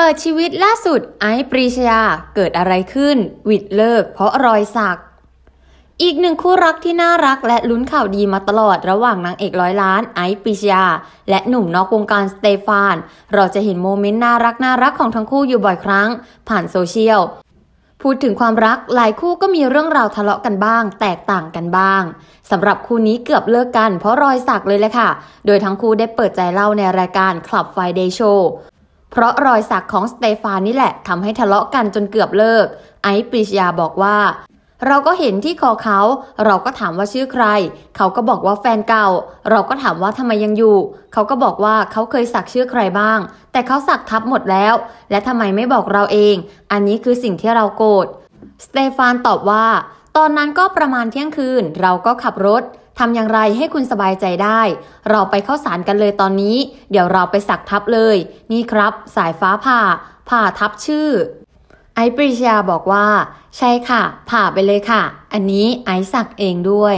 เปิดชีวิตล่าสุดไอซ์ปรีชญาเกิดอะไรขึ้น หวิดเลิก เพราะรอยสัก อีกหนึ่งคู่รักที่น่ารักและลุ้นข่าวดีมาตลอดระหว่างนางเอกร้อยล้านไอซ์ปรีชญา และหนุ่มนอกวงการสเตฟาน เราจะเห็นโมเมนต์น่ารักน่ารักของทั้งคู่อยู่บ่อยครั้ง ผ่านโซเชียลพูดถึงความรักหลายคู่ก็มีเรื่องราวทะเลาะกันบ้าง แตกต่างกันบ้างสำหรับคู่นี้เกือบเลิกกันเพราะรอยสักเลยแหละค่ะ โดยทั้งคู่ได้เปิดใจเล่าในรายการ Club Friday Show เพราะรอยสักของสเตฟานนี่แหละทำให้ทะเลาะกันจนเกือบเลิก ไอซ์ปริชยาบอกว่า เราก็เห็นที่คอเขา เราก็ถามว่าชื่อใคร เขาก็บอกว่าแฟนเก่า เราก็ถามว่าทำไมยังอยู่ เขาก็บอกว่าเขาเคยสักชื่อใครบ้าง แต่เขาสักทับหมดแล้ว และทำไมไม่บอกเราเอง อันนี้คือสิ่งที่เราโกรธสเตฟานตอบว่า ตอนนั้นก็ประมาณเที่ยงคืน เราก็ขับรถ ทำอย่างไรให้คุณสบายใจได้ เราไปเข้าสารกันเลยตอนนี้ เดี๋ยวเราไปสักทับเลย นี่ครับ สายฟ้าผ่า ผ่าทับชื่อ ไอปริชยาบอกว่า ใช่ค่ะ ผ่าไปเลยค่ะ อันนี้ไอสักเองด้วย